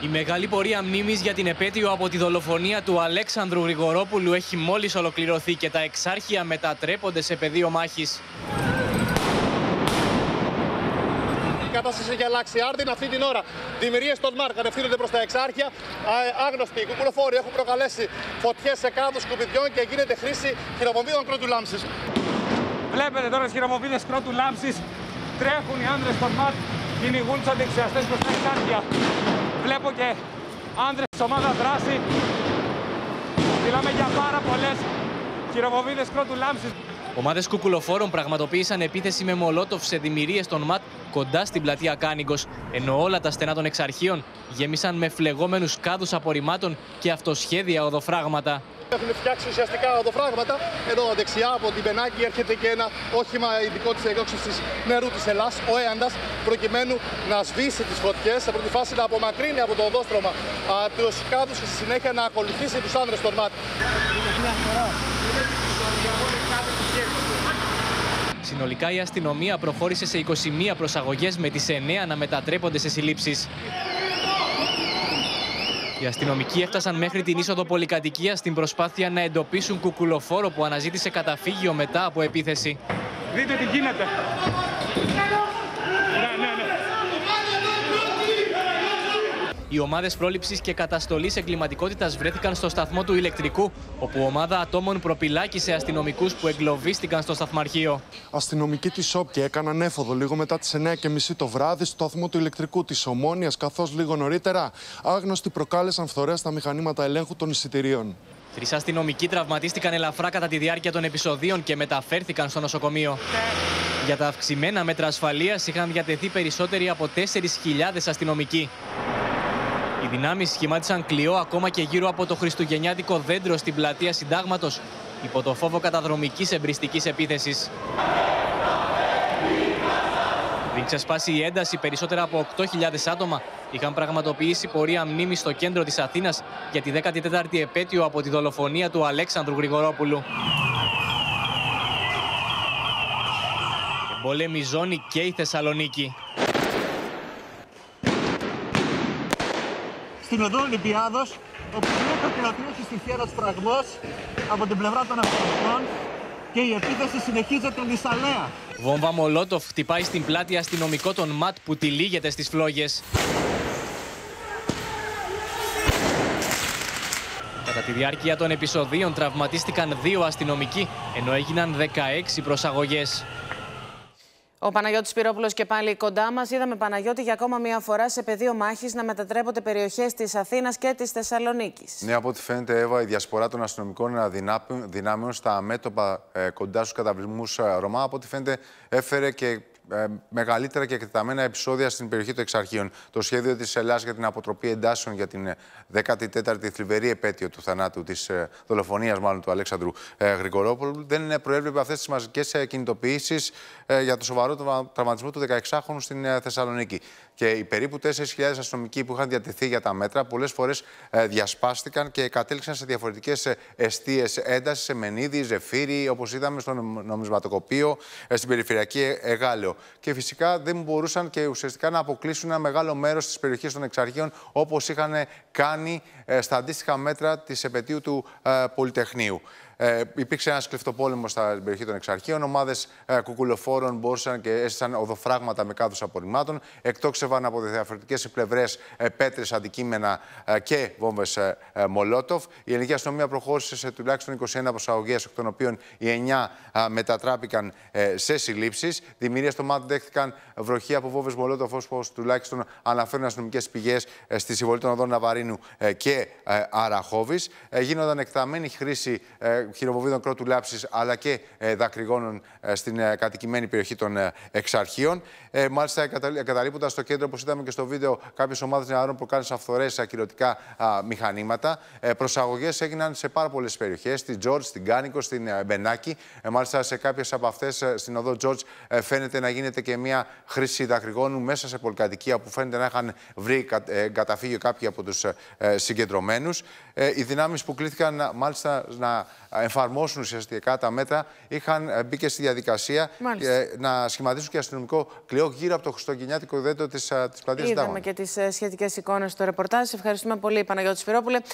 Η μεγάλη πορεία μνήμης για την επέτειο από τη δολοφονία του Αλέξανδρου Γρηγορόπουλου έχει μόλις ολοκληρωθεί και τα εξάρχεια μετατρέπονται σε πεδίο μάχης. Η κατάσταση έχει αλλάξει. Άρτιν αυτή την ώρα. Δημιουργίες των Μάρκ κατευθύνονται προς τα εξάρχεια. Άγνωστοι κουκουλοφόροι έχουν προκαλέσει φωτιές σε κάδους σκουπιδιών και γίνεται χρήση χειρομοβίδων κρότου λάμψης. Βλέπετε τώρα τις χειρομοβίδε κρότου λάμψης. Τρέχουν οι άνδρες των ΜΑΤ, κυνηγούν τους αντεξιαστέ προς τα εξάρχεια. Βλέπω και άνδρε της ομάδας δράση. Μιλάμε για πάρα πολλές χειρομοβίδε κρότου λάμψη. Ομάδες κουκουλοφόρων πραγματοποίησαν επίθεση με μολότοφ σε δημιουργίες των ΜΑΤ κοντά στην πλατεία Κάνικο, ενώ όλα τα στενά των εξαρχείων γέμισαν με φλεγόμενους κάδους απορριμμάτων και αυτοσχέδια οδοφράγματα. Έχουν φτιάξει ουσιαστικά οδοφράγματα. Εδώ δεξιά από την Πενάκη έρχεται και ένα όχημα ειδικό της εκδόξης νερού της Ελλάς, ο Έαντας, προκειμένου να σβήσει τις φωτιές. Σε πρώτη φάση να απομακρύνει από το οδόστρωμα τους κάδους και στη συνέχεια να ακολουθήσει τους άνδρες των ΜΑΤ. Συνολικά η αστυνομία προχώρησε σε 21 προσαγωγές με τις 9 να μετατρέπονται σε συλλήψεις. Οι αστυνομικοί έφτασαν μέχρι την είσοδο πολυκατοικία στην προσπάθεια να εντοπίσουν κουκουλοφόρο που αναζήτησε καταφύγιο μετά από επίθεση. Δείτε τι γίνεται. Οι ομάδες πρόληψης και καταστολής εγκληματικότητας βρέθηκαν στο σταθμό του ηλεκτρικού, όπου ομάδα ατόμων προπυλάκησε αστυνομικούς που εγκλωβίστηκαν στο σταθμαρχείο. Αστυνομικοί της ΟΠΚΕ έκαναν έφοδο λίγο μετά τις 9.30 το βράδυ στο σταθμό του ηλεκτρικού της Ομόνιας, καθώς λίγο νωρίτερα άγνωστοι προκάλεσαν φθορές στα μηχανήματα ελέγχου των εισιτηρίων. Τρεις αστυνομικοί τραυματίστηκαν ελαφρά κατά τη διάρκεια των επεισοδίων και μεταφέρθηκαν στο νοσοκομείο. Για τα αυξημένα μέτρα ασφαλείας είχαν διατεθεί περισσότεροι από 4.000 αστυνομικοί. Οι δυνάμεις σχημάτισαν κλειό ακόμα και γύρω από το Χριστουγεννιάτικο δέντρο στην πλατεία Συντάγματος, υπό το φόβο καταδρομικής εμπριστικής επίθεσης. Πριν ξεσπάσει η ένταση, περισσότερα από 8.000 άτομα είχαν πραγματοποιήσει πορεία μνήμη στο κέντρο της Αθήνας για τη 14η επέτειο από τη δολοφονία του Αλέξανδρου Γρηγορόπουλου. Εμπόλεμη ζώνη και η Θεσσαλονίκη. Στην οδό Ολυμπιάδος, όπου βλέπετε ότι έχει στοιχεία ένας φραγμός από την πλευρά των αστυνομικών και η επίθεση συνεχίζεται λησαλέα. Βόμβα Μολότοφ χτυπάει στην πλάτη αστυνομικό των ΜΑΤ που τυλίγεται στις φλόγες. Κατά τη διάρκεια των επεισοδίων τραυματίστηκαν δύο αστυνομικοί, ενώ έγιναν 16 προσαγωγές. Ο Παναγιώτης Πυρόπουλος και πάλι κοντά μας. Είδαμε Παναγιώτη για ακόμα μία φορά σε πεδίο μάχης να μετατρέπονται περιοχές της Αθήνας και της Θεσσαλονίκης. Ναι, από ό,τι φαίνεται, Εύα, η διασπορά των αστυνομικών δυνάμεων στα μέτωπα ε, κοντά στους καταβλισμούς ε, Ρωμά, από ό,τι φαίνεται, έφερε και ε, μεγαλύτερα και εκτεταμένα επεισόδια στην περιοχή των Εξαρχείων. Το σχέδιο της Ελλάδα για την αποτροπή εντάσεων για την 14η θλιβερή επέτειο του θανάτου, της ε, δολοφονίας μάλλον του Αλέξανδρου ε, Γρηγορόπουλου, δεν προέβλεπε αυτές τις μαζικές κινητοποιήσεις για το σοβαρό τραυματισμό του 16χρονου στην Θεσσαλονίκη. Και οι περίπου 4.000 αστυνομικοί που είχαν διατεθεί για τα μέτρα πολλές φορές διασπάστηκαν και κατέληξαν σε διαφορετικές αιστείες έντασης, σε Μενίδη, Ζεφύρι, όπως είδαμε στο νομισματοκοπείο, στην περιφερειακή Εγάλεο και φυσικά δεν μπορούσαν και ουσιαστικά να αποκλείσουν ένα μεγάλο μέρος της περιοχής των εξαρχείων όπως είχαν κάνει ε, στα αντίστοιχα μέτρα της επαιτίου του ε, Πολυτεχνείου. Ε, υπήρξε ένας σκληφτοπόλεμο στην περιοχή των Εξαρχείων. Ομάδες ε, κουκουλοφόρων μπορούσαν και έστησαν οδοφράγματα με κάδους απορριμμάτων. Εκτόξευαν από διαφορετικές πλευρές ε, πέτρες, αντικείμενα ε, και βόμβες ε, Μολότοφ. Η ελληνική αστυνομία προχώρησε σε τουλάχιστον 21 προσαγωγές, εκ των οποίων οι 9 μετατράπηκαν σε συλλήψεις. Δημιουργίε στο ΜΑΤ δέχτηκαν βροχή από βόμβες Μολότοφ, όπω τουλάχιστον αναφέρουν αστυνομικές πηγές στη συμβολή των οδών Ναβαρίνου και Αραχώβης. Γίνονταν εκταμένη χρήση χειροβοβίδων κρότου λάψης αλλά και ε, δακρυγόνων ε, στην ε, κατοικημένη περιοχή των εξαρχείων. Ε, μάλιστα, εγκαταλείποντας στο κέντρο, όπως είδαμε και στο βίντεο, κάποιες ομάδες νεαρών που κάνουν αυθορέ ακυρωτικά μηχανήματα. Ε, Προσαγωγές έγιναν σε πάρα πολλές περιοχές, στην Τζόρτζ, στην Κάνικο, στην Μπενάκη. Ε, μάλιστα, σε κάποιες από αυτές, στην οδό Τζόρτζ, ε, φαίνεται να γίνεται και μια χρήση δακρυγόνου μέσα σε πολυκατοικία που φαίνεται να είχαν βρει καταφύγιο κάποιοι από τους συγκεντρωμένους. Οι δυνάμεις που κλήθηκαν μάλιστα να εφαρμόσουν ουσιαστικά τα μέτρα, είχαν ε, μπει και στη διαδικασία ε, να σχηματίσουν και αστυνομικό κλειό γύρω από το Χριστουγεννιάτικο δέντρο της πλατείας Είδαμε και τις σχετικές εικόνες στο ρεπορτάζ. Ευχαριστούμε πολύ, Παναγιώτη Σπυρόπουλε.